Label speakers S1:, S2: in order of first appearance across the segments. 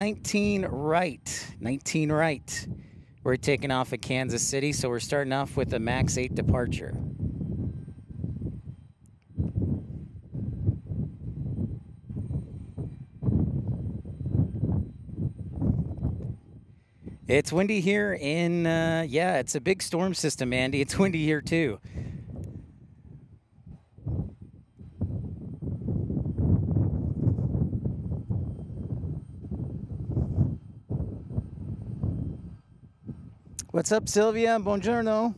S1: 19 right. 19 right. We're taking off at Kansas City, so we're starting off with a max 8 departure. It's windy here in, uh, yeah, it's a big storm system, Andy. It's windy here too. What's up, Sylvia? Buongiorno.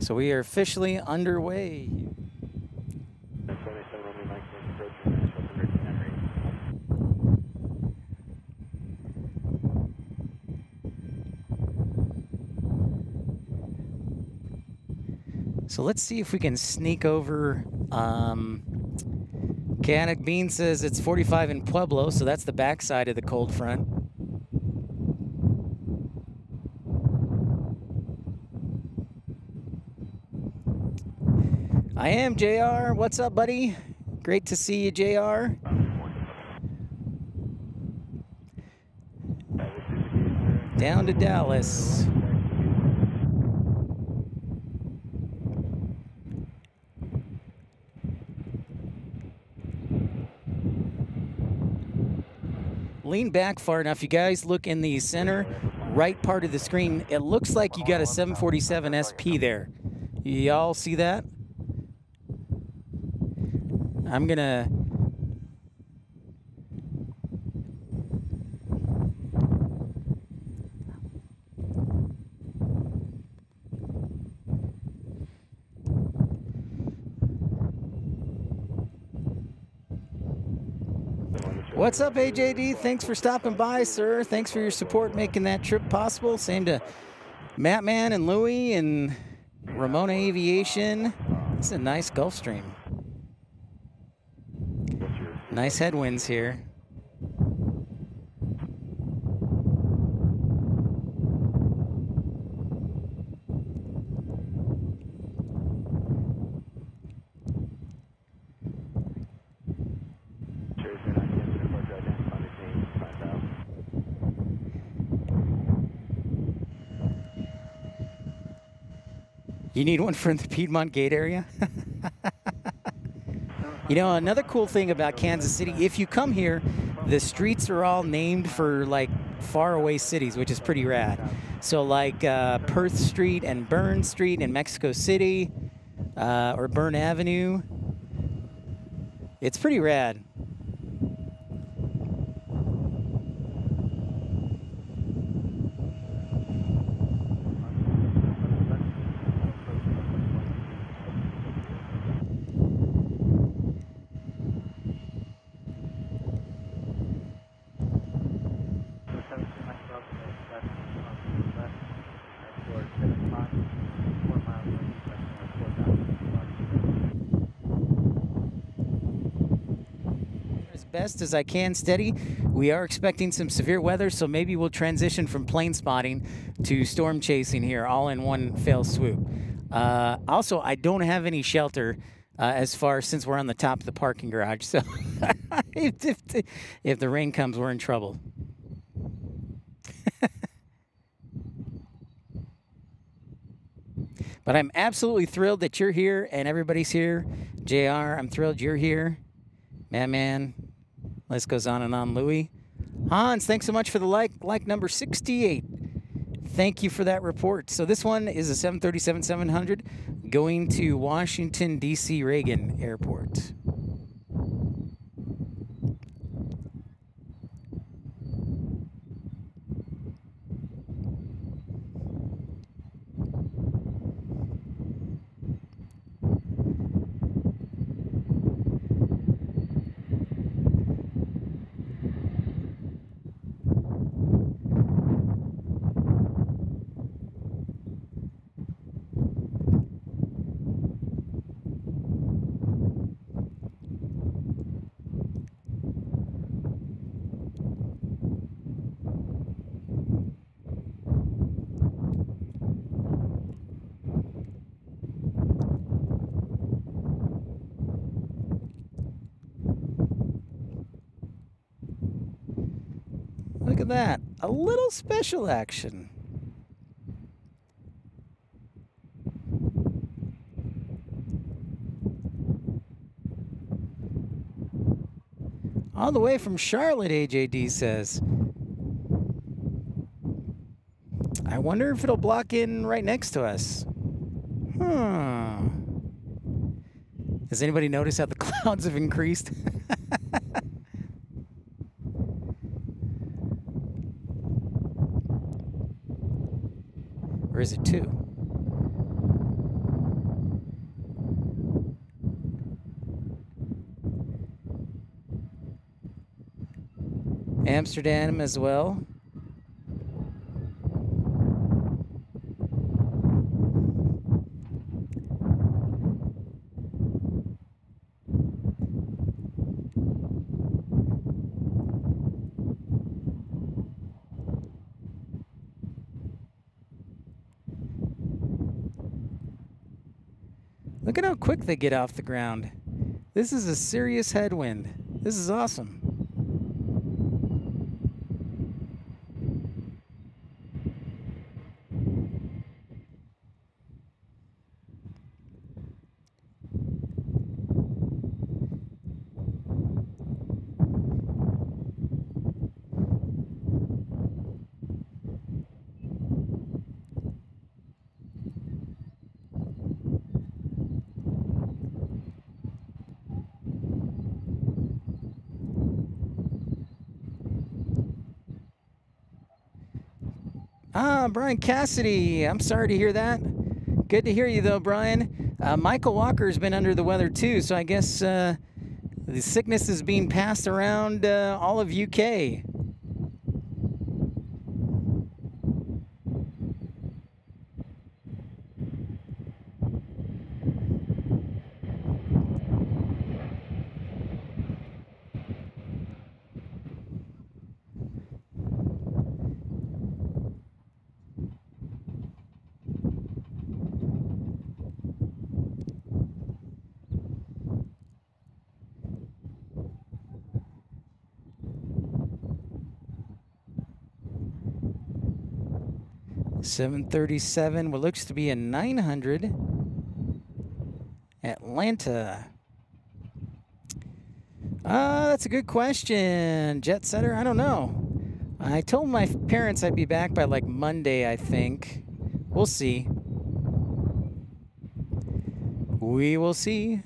S1: So we are officially underway. So let's see if we can sneak over. Um, Chaotic Bean says it's 45 in Pueblo, so that's the backside of the cold front. I am JR. What's up, buddy? Great to see you, JR. Down to Dallas. Lean back far enough. You guys look in the center right part of the screen. It looks like you got a 747 SP there. Y'all see that? I'm going to What's up, AJD? Thanks for stopping by, sir. Thanks for your support making that trip possible. Same to Matt Man and Louie and Ramona Aviation. It's a nice Gulfstream. Nice headwinds here. You need one from the Piedmont Gate area? you know, another cool thing about Kansas City, if you come here, the streets are all named for like faraway cities, which is pretty rad. So, like uh, Perth Street and Bern Street in Mexico City, uh, or Bern Avenue. It's pretty rad. Best as I can steady. We are expecting some severe weather, so maybe we'll transition from plane spotting to storm chasing here all in one fell swoop. Uh, also, I don't have any shelter uh, as far since we're on the top of the parking garage. So if, if, if the rain comes, we're in trouble. but I'm absolutely thrilled that you're here and everybody's here. JR, I'm thrilled you're here. Man, man, List goes on and on. Louis. Hans, thanks so much for the like. Like number 68. Thank you for that report. So this one is a 737-700 going to Washington, D.C. Reagan Airport. At that. A little special action. All the way from Charlotte, AJD says. I wonder if it'll block in right next to us. Hmm. Has anybody noticed how the clouds have increased? Or is it two? Amsterdam as well. Look at how quick they get off the ground. This is a serious headwind. This is awesome. Ah, Brian Cassidy. I'm sorry to hear that. Good to hear you, though, Brian. Uh, Michael Walker's been under the weather, too, so I guess uh, the sickness is being passed around uh, all of UK. Seven thirty-seven. What looks to be a nine hundred. Atlanta. Uh, that's a good question. Jet setter? I don't know. I told my parents I'd be back by like Monday, I think. We'll see. We will see.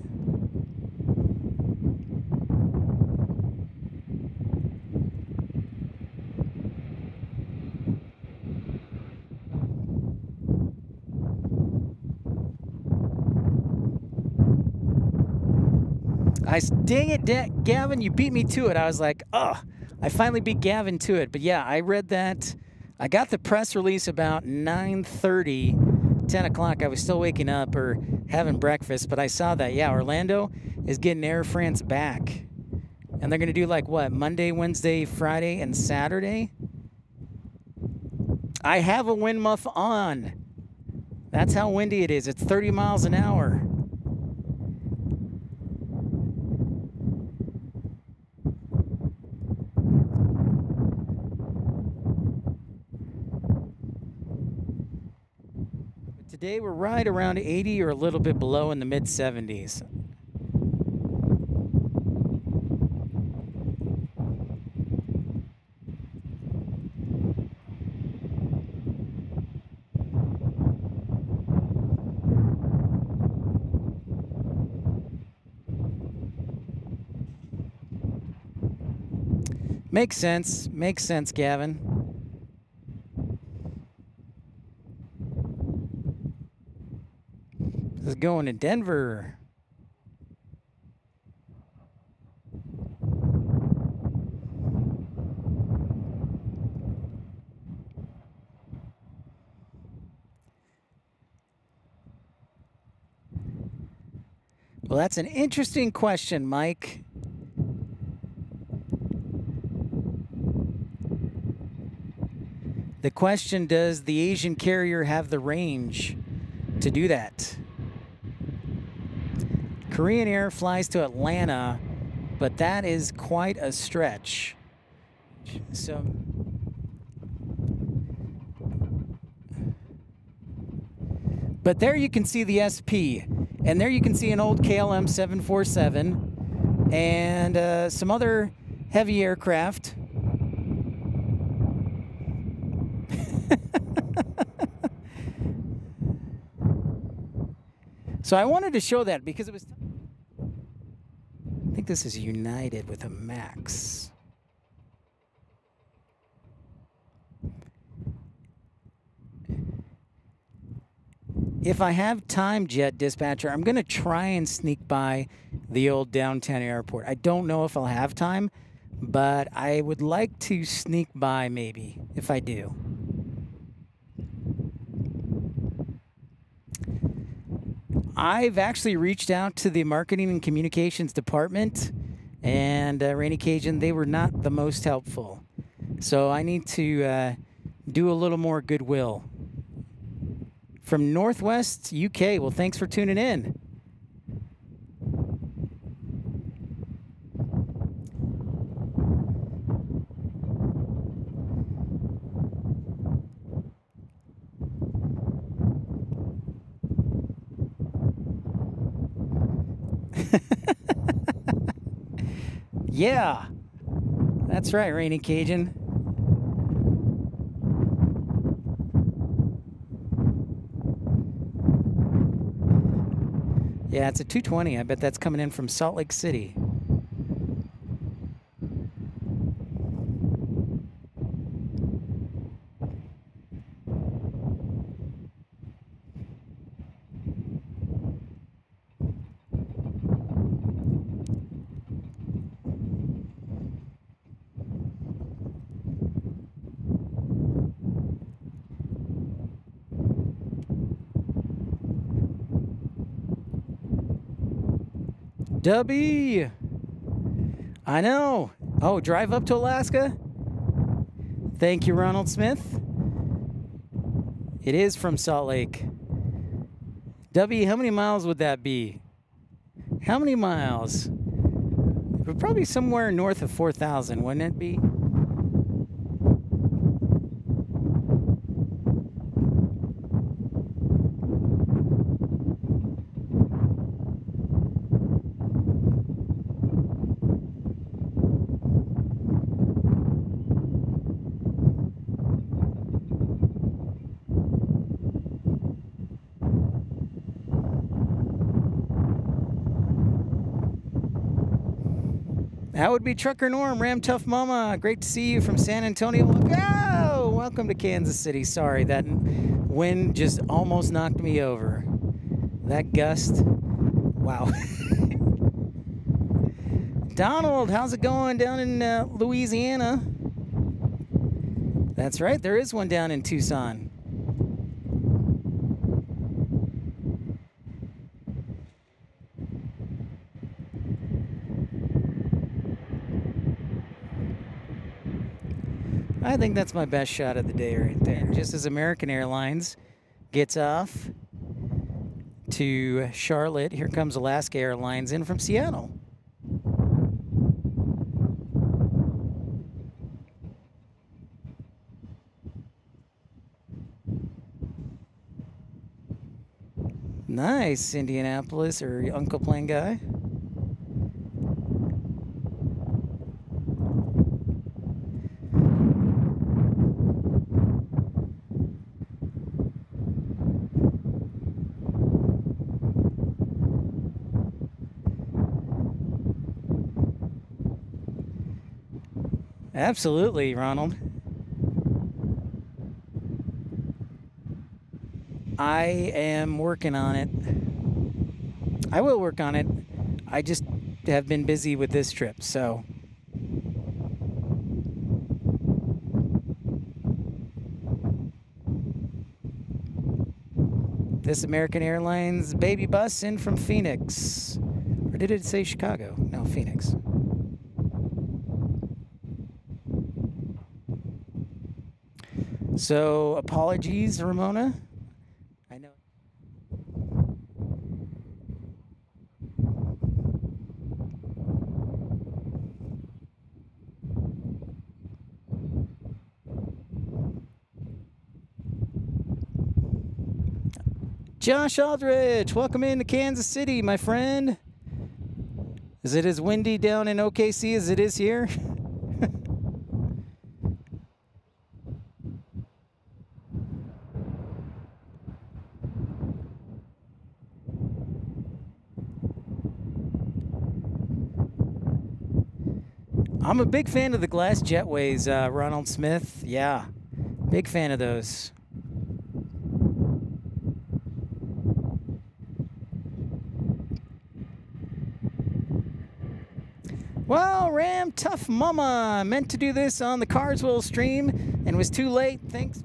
S1: I dang it, Gavin, you beat me to it. I was like, oh, I finally beat Gavin to it. But yeah, I read that. I got the press release about 9:30, 10 o'clock. I was still waking up or having breakfast, but I saw that. Yeah, Orlando is getting Air France back, and they're gonna do like what Monday, Wednesday, Friday, and Saturday. I have a wind muff on. That's how windy it is. It's 30 miles an hour. Today we're right around 80 or a little bit below in the mid 70s. Makes sense. Makes sense, Gavin. This is going to Denver. Well, that's an interesting question, Mike. The question Does the Asian carrier have the range to do that? Korean Air flies to Atlanta, but that is quite a stretch. So But there you can see the SP, and there you can see an old KLM 747 and uh, some other heavy aircraft. so I wanted to show that because it was. I think this is United with a Max. if I have time, Jet Dispatcher, I'm going to try and sneak by the old downtown airport. I don't know if I'll have time, but I would like to sneak by maybe if I do. I've actually reached out to the marketing and communications department, and uh, Rainy Cajun, they were not the most helpful. So I need to uh, do a little more goodwill from Northwest UK. Well, thanks for tuning in. Yeah, that's right, Rainy Cajun. Yeah, it's a 220. I bet that's coming in from Salt Lake City. Dubby! I know. Oh, drive up to Alaska? Thank you, Ronald Smith. It is from Salt Lake. Dubby, how many miles would that be? How many miles? Probably somewhere north of 4,000, wouldn't it be? That would be Trucker Norm, Ram Tough Mama. Great to see you from San Antonio. Welcome to Kansas City. Sorry, that wind just almost knocked me over. That gust. Wow. Donald, how's it going down in uh, Louisiana? That's right, there is one down in Tucson. I think that's my best shot of the day right there. Just as American Airlines gets off to Charlotte, here comes Alaska Airlines in from Seattle. Nice, Indianapolis or Uncle Plane guy. Absolutely, Ronald. I am working on it. I will work on it. I just have been busy with this trip, so. This American Airlines baby bus in from Phoenix. Or did it say Chicago? No, Phoenix. So, apologies, Ramona. I know. Josh Aldrich, welcome into Kansas City, my friend. Is it as windy down in OKC as it is here? I'm a big fan of the glass jetways, uh, Ronald Smith. Yeah, big fan of those. Well, Ram Tough Mama meant to do this on the Carswell stream and was too late. Thanks